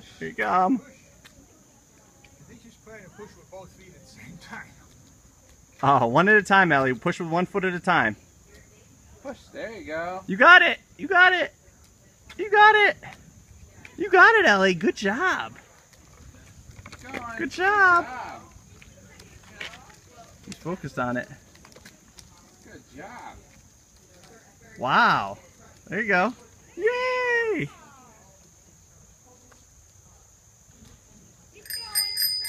push. Here you come. I think she's trying to push um, with both feet at the same time. Oh, one at a time, Ellie. Push with one foot at a time. Push. There you go. You got it. You got it. You got it. You got it, Ellie. Good job. Keep going. Good job. job. He's focused on it. Good job. Wow. There you go. Yay!